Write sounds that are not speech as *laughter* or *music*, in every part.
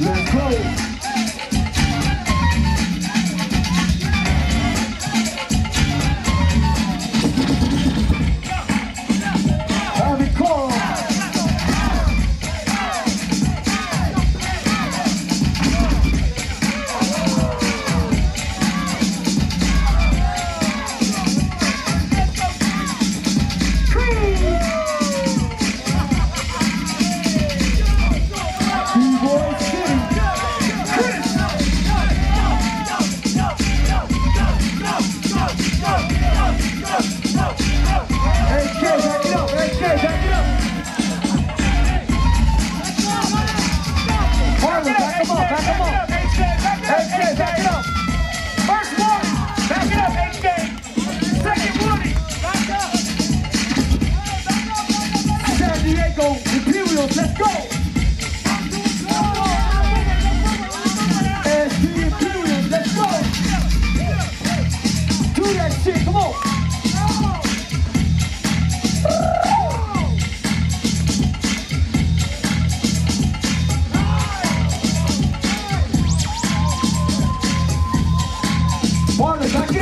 Let's go. Marlon, back it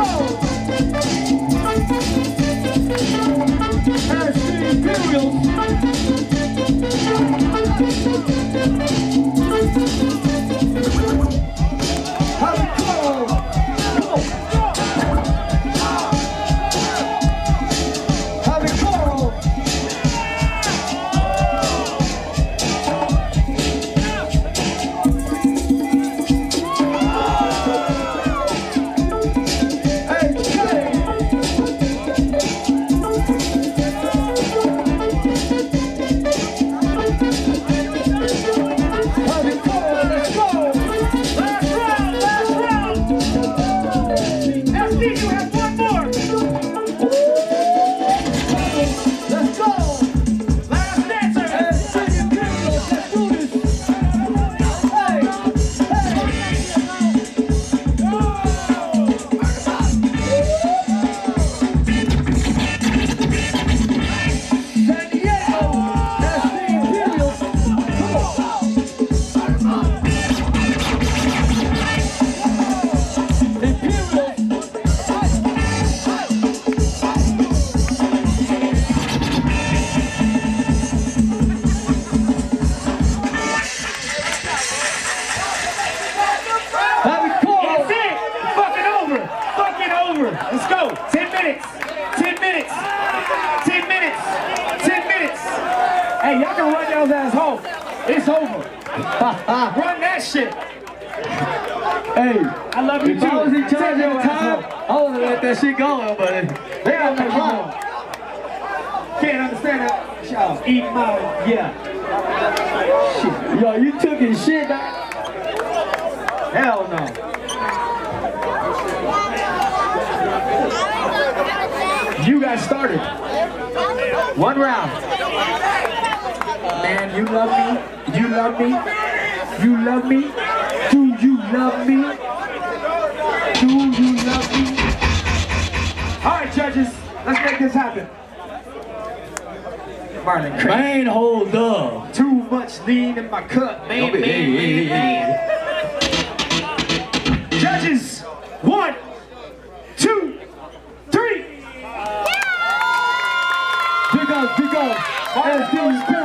go! It's over. *laughs* Run that shit. Hey, I love you if too. I was in charge your the time. I would have let that shit go, but they the clock. Can't understand that. Y'all eat my yeah. Shit. Yo, you took his shit, dog. Hell no. You got started. One round. Man, you love me. You love me. You love me. Do you love me? Do you love me? All right, judges. Let's make this happen. Marlon Craig. Man, hold up. Too much lean in my cup, man, man, Hey, hey, man, hey, man. Judges, one, two, three. Big ups, big ups. And Philly Period.